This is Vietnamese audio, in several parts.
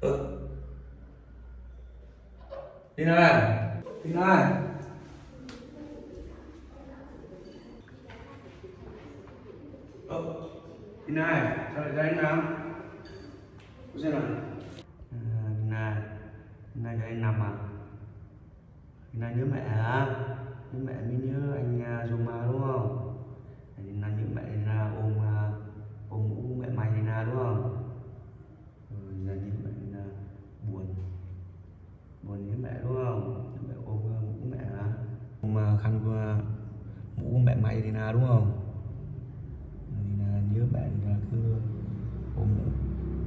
ừ. đi này. Đi này. Ừ. đi này. Sao lại ra anh nằm có xem nào? Ờ, này. Này cho anh nằm à? Này nhớ mẹ à? Nhớ mẹ mới nhớ anh à, dùng mà đúng không? Này nhớ mẹ ra ôm à, ôm khăn ờ, của mũ mẹ mày thì là đúng không? Thì là nhớ mẹ thì là cứ ôm mũ.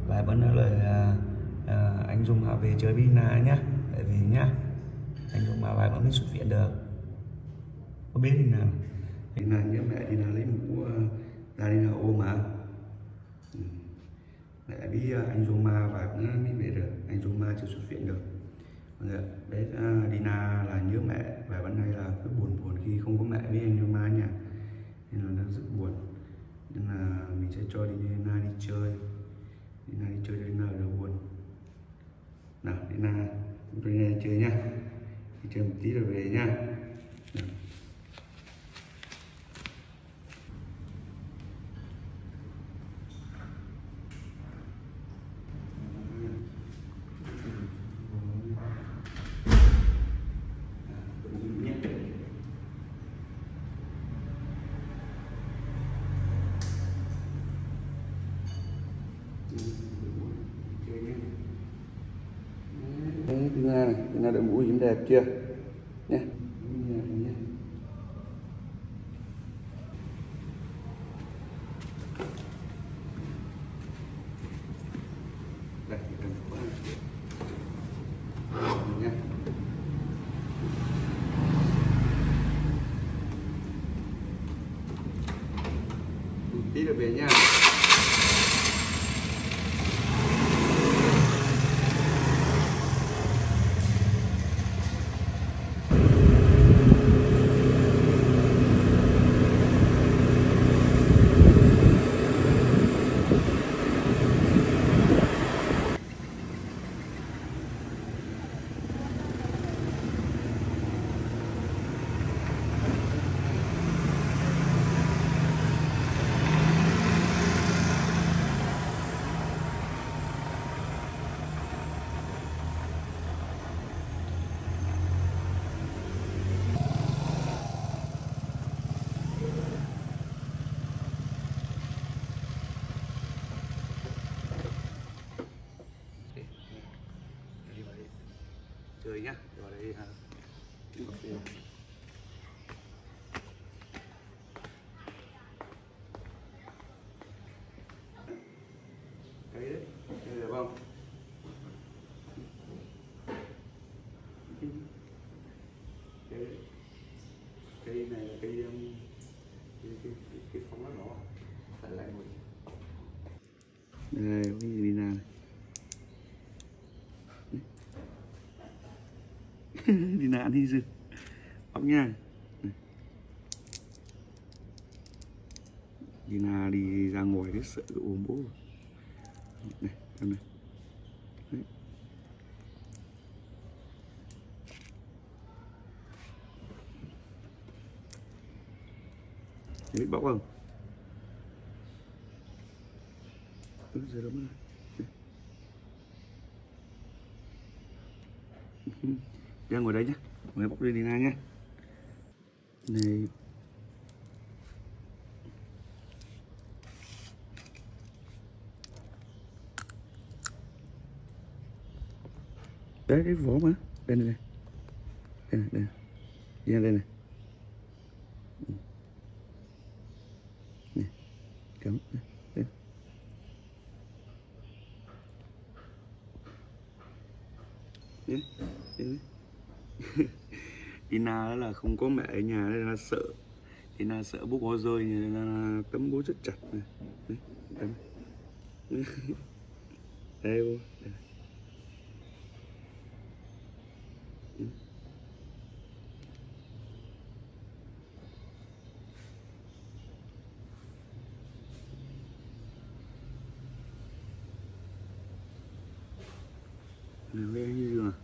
Và vẫn nói lời uh, à, anh dùng mà về chơi Vina nhá tại vì nhá. Anh dùng mà vài vẫn mới xuất viện được. Có biết thì nào? Thì là nhớ mẹ thì là lấy mũ ra đi là ôm mà. Ừ. biết uh, anh Zuma và cũng mới về được. Anh Zuma chưa xuất viện được. Vâng. Đấy uh, Dina là nhớ mẹ và bữa nay là cứ buồn buồn khi không có mẹ với anh má nhà nên là nó rất buồn. Nên là mình sẽ cho Dina đi chơi. Dina đi chơi cho Dina đỡ buồn. Nào Dina chúng ta đi chơi nha đi chơi một tí rồi về nha Thứ hai này, thứ hai đội mũ hiếm đẹp chưa? Nhé. Đây, cần quá. Nhé. Tí được về nha. Chơi nhá đi vào đây à, uống cà phê đấy đấy đây được không cái cây này là cây um, cái cái cái, cái phóng nó đỏ phải lại một đây có cái gì đi nào đi nạn đi bóc nha. Ừ. Đi là đi ra ngoài cái sợ ốm bố này em này. Đấy. biết bóc không? Ừ, giờ đúng rồi. Ra ngồi đây nhé ngồi bóc lên đi na nhé này đấy cái vỏ mà đây này đây này đây này đây này, đây này. Ừ. cắm đây, đây. Đấy, đấy. Ina đó là không có mẹ ở nhà nên là sợ Ina sợ bố có rơi nên là tấm bố rất chặt này Đấy, đấy. đây bố đây. Ừ. Này, như à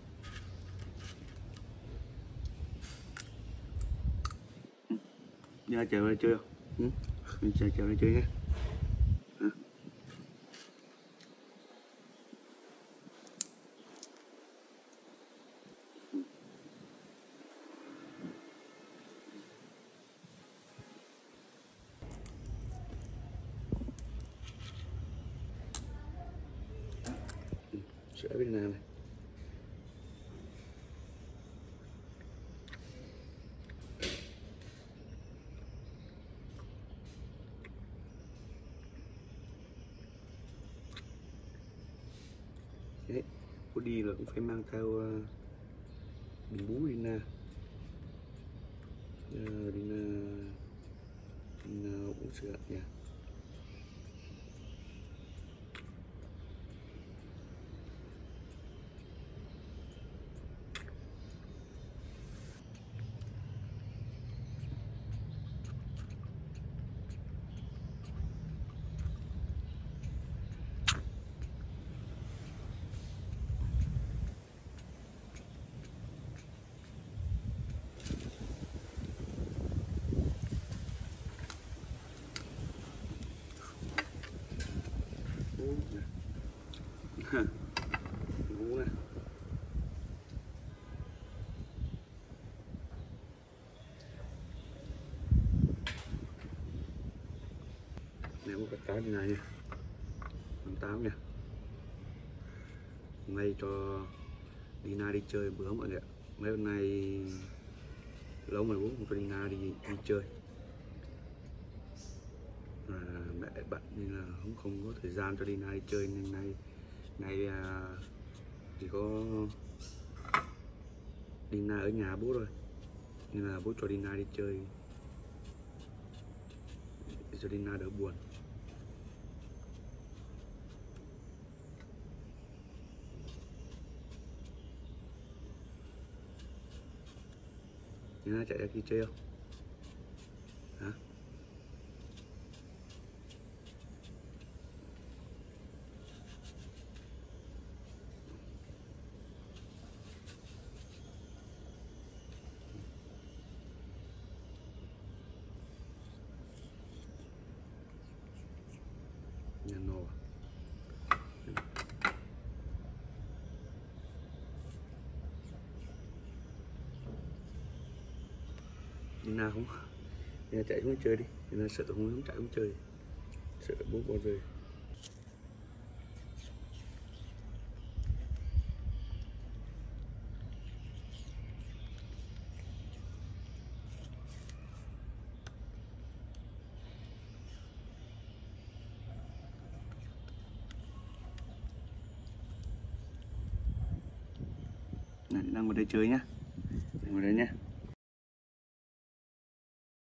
Giờ chèo đây chơi không? Ừ? Mình chèo chèo đây chơi nhé. Ừ. Ừ, Hả? Sữa bên nào này. Đấy, có đi là cũng phải mang theo uh, bình bú đi na đi na uống sữa nha uống nè uống nè có cái cá như này nha. Con táo nha. Hôm nay cho na đi chơi bữa mọi người ạ. Mấy hôm nay lâu mà bố không cho na đi đi chơi. À, mẹ bận nên là không không có thời gian cho Dina đi chơi nên nay nay à, chỉ có Dina ở nhà bố rồi, nên là bố cho Dina đi chơi. Để cho na đỡ buồn. Nhá chạy ra kia chơi không hả nhà nổ đi nào không nhà chạy xuống chơi đi. Nhà sợ không dám chạy xuống chơi. Sợ bố bỏ rơi. Này, đang ngồi đây chơi nhá. Ngồi đây nhá.